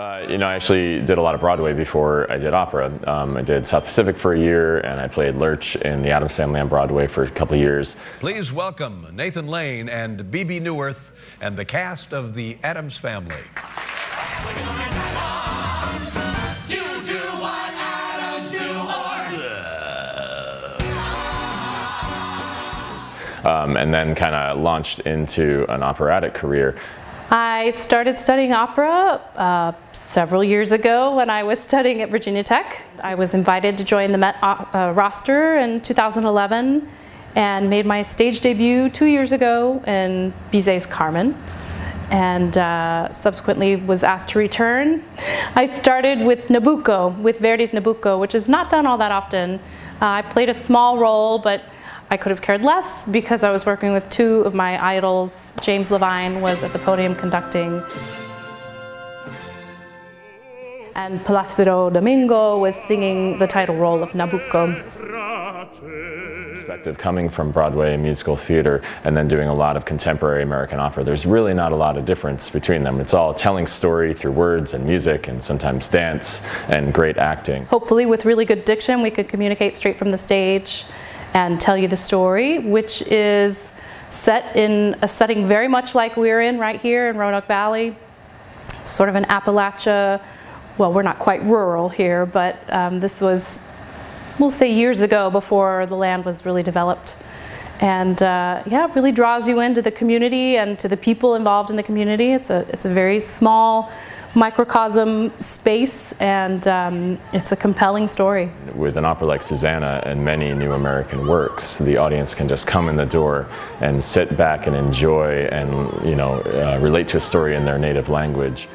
Uh, you know, I actually did a lot of Broadway before I did opera. Um, I did South Pacific for a year, and I played Lurch in the Addams Family on Broadway for a couple of years. Please welcome Nathan Lane and Bebe Neuwirth and the cast of The Addams Family. Um, and then kind of launched into an operatic career. I started studying opera uh, several years ago when I was studying at Virginia Tech. I was invited to join the Met uh, roster in 2011 and made my stage debut two years ago in Bizet's Carmen and uh, subsequently was asked to return. I started with Nabucco, with Verdi's Nabucco, which is not done all that often. Uh, I played a small role, but I could have cared less because I was working with two of my idols. James Levine was at the podium conducting. And Placido Domingo was singing the title role of Nabucco. Perspective coming from Broadway musical theater and then doing a lot of contemporary American opera, there's really not a lot of difference between them. It's all telling story through words and music and sometimes dance and great acting. Hopefully with really good diction we could communicate straight from the stage and tell you the story, which is set in a setting very much like we're in right here in Roanoke Valley, sort of an Appalachia, well, we're not quite rural here, but um, this was, we'll say years ago before the land was really developed. And uh, yeah, it really draws you into the community and to the people involved in the community. It's a, it's a very small microcosm space, and um, it's a compelling story. With an opera like Susannah and many new American works, the audience can just come in the door and sit back and enjoy and you know uh, relate to a story in their native language.